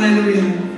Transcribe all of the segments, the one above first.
Hallelujah.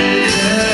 Yeah.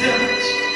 touch.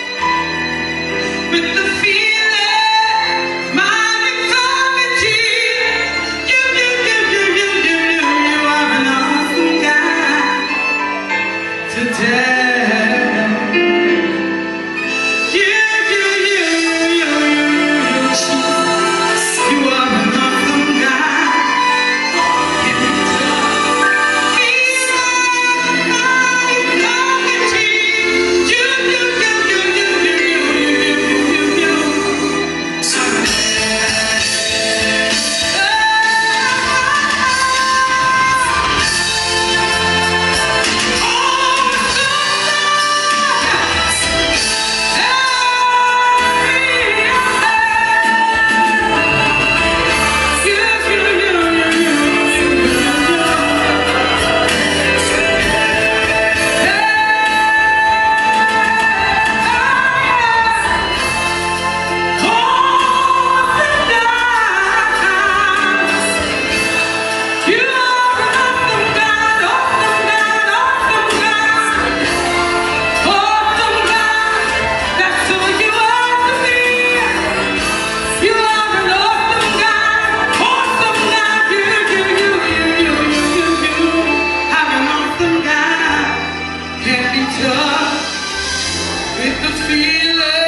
doctor with the feeling.